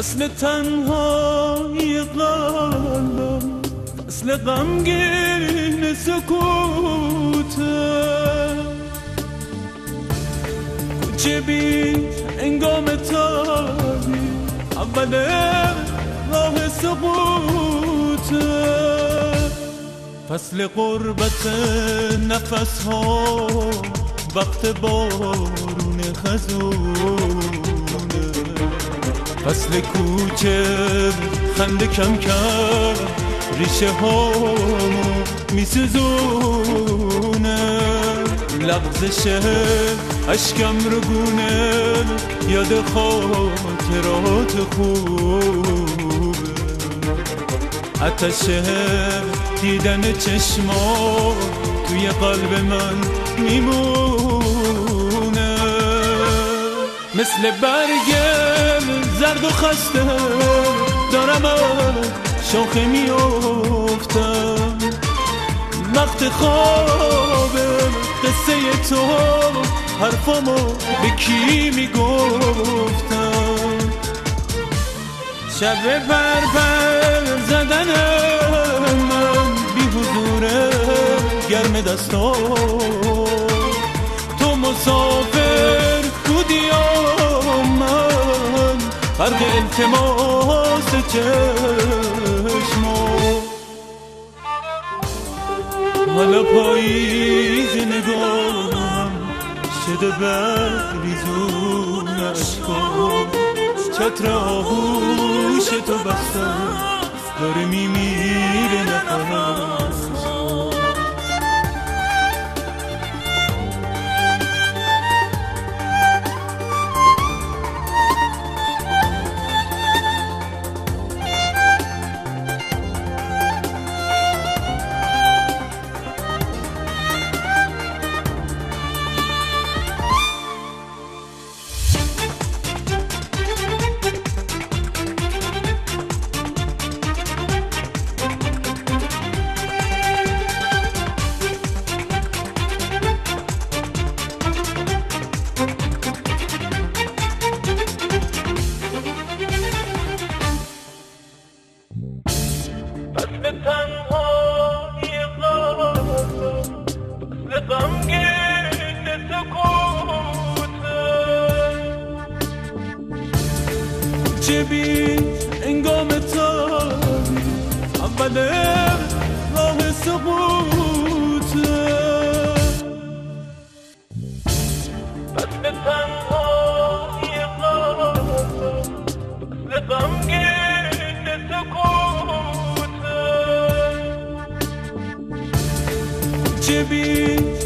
فصل تنهایی قلبم فصل غمگین سکوته. کوچه بی انگام تاری اول راه سقوطه. فصل قربت نفس ها وقت بارون خزونه فصل کوچه خنده کم کرد. ریشه ها میسوزونه. لغزش اشکم رو گونه. یاد خاطرات خوبه عتش دیدن چشما توی قلب من میمونه. مثل برگ زرد و خسته دارم شاخه میافتم وقت خوابه قصه تو حرفامو به کی می‌گفتم؟ شب بر بر زدن من بی حضوره گرم دستا تو مسافر بودی فرق التماس چشما حالا پاییز نگاهم شده بریزون اشکام. چتر آغوش تو بستم داره میمیره نفس چه بی انگام تاری اول راه سقوطه فصل تنهایی قلبم فصل غمگین سکوته چه بی